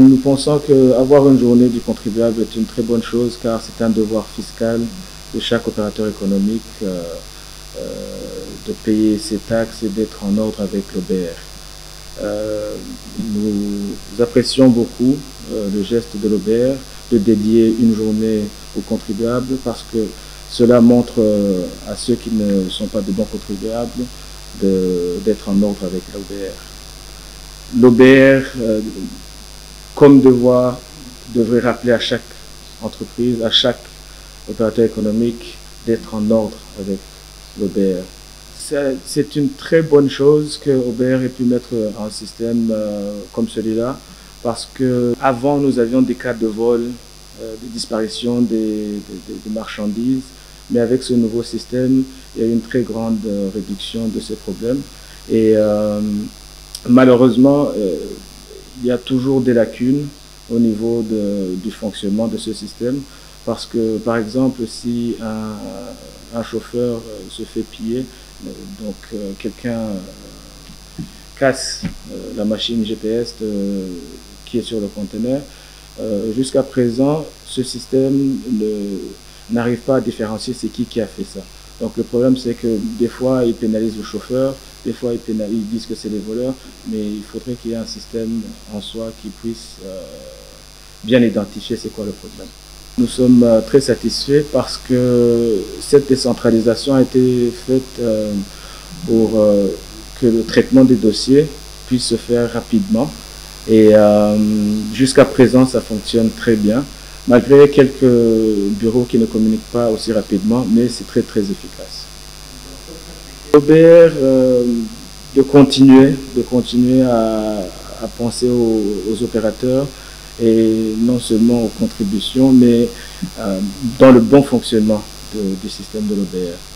Nous pensons qu'avoir une journée du contribuable est une très bonne chose car c'est un devoir fiscal de chaque opérateur économique euh, euh, de payer ses taxes et d'être en ordre avec l'OBR. Euh, nous apprécions beaucoup le geste de l'OBR de dédier une journée aux contribuables parce que cela montre euh, à ceux qui ne sont pas de bons contribuables d'être en ordre avec l'OBR. L'OBR, euh, comme devoir, devrait rappeler à chaque entreprise, à chaque opérateur économique d'être en ordre avec l'OBR. C'est une très bonne chose que OBR ait pu mettre un système euh, comme celui-là parce que avant nous avions des cas de vol, euh, de disparition des, des, des, marchandises, mais avec ce nouveau système, il y a une très grande euh, réduction de ces problèmes. Et euh, malheureusement, il y a toujours des lacunes au niveau du fonctionnement de ce système parce que, par exemple, si un, un chauffeur se fait piller, donc quelqu'un casse la machine GPS de, sur le conteneur, euh, jusqu'à présent, ce système n'arrive pas à différencier c'est qui qui a fait ça. Donc le problème c'est que des fois ils pénalisent le chauffeur, des fois ils, pénalisent, ils disent que c'est les voleurs, mais il faudrait qu'il y ait un système en soi qui puisse euh, bien identifier c'est quoi le problème. Nous sommes euh, très satisfaits parce que cette décentralisation a été faite pour que le traitement des dossiers puisse se faire rapidement. Et euh, jusqu'à présent, ça fonctionne très bien, malgré quelques bureaux qui ne communiquent pas aussi rapidement, mais c'est très très efficace. OBR, euh, de continuer, de continuer à, penser aux, opérateurs et non seulement aux contributions, mais euh, dans le bon fonctionnement du système de l'OBR.